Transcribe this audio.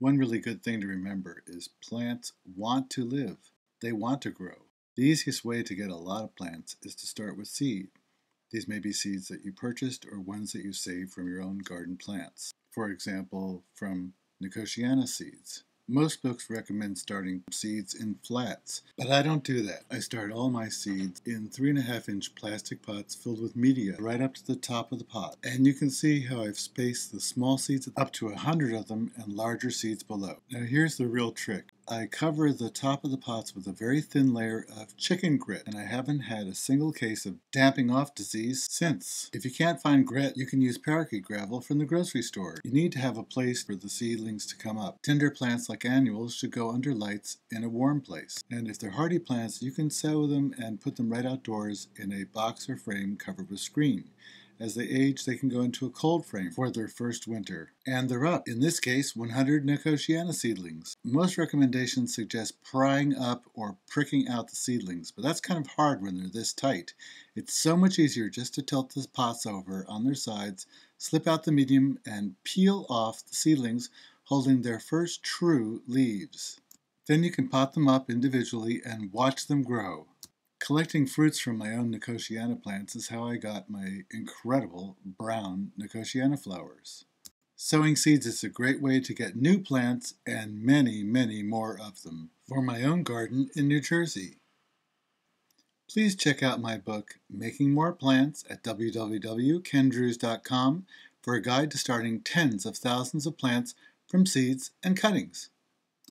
One really good thing to remember is plants want to live. They want to grow. The easiest way to get a lot of plants is to start with seed. These may be seeds that you purchased or ones that you saved from your own garden plants. For example, from Nicotiana seeds. Most books recommend starting seeds in flats, but I don't do that. I start all my seeds in three and a half inch plastic pots filled with media right up to the top of the pot. And you can see how I've spaced the small seeds up to a hundred of them and larger seeds below. Now here's the real trick. I cover the top of the pots with a very thin layer of chicken grit, and I haven't had a single case of damping off disease since. If you can't find grit, you can use parakeet gravel from the grocery store. You need to have a place for the seedlings to come up. Tender plants like annuals should go under lights in a warm place. And if they're hardy plants, you can sow them and put them right outdoors in a box or frame covered with screen. As they age, they can go into a cold frame for their first winter. And they're up, in this case, 100 Nicotiana seedlings. Most recommendations suggest prying up or pricking out the seedlings, but that's kind of hard when they're this tight. It's so much easier just to tilt the pots over on their sides, slip out the medium, and peel off the seedlings holding their first true leaves. Then you can pot them up individually and watch them grow. Collecting fruits from my own Nicotiana plants is how I got my incredible brown Nicotiana flowers. Sowing seeds is a great way to get new plants and many, many more of them for my own garden in New Jersey. Please check out my book, Making More Plants, at www.kendruse.com for a guide to starting tens of thousands of plants from seeds and cuttings.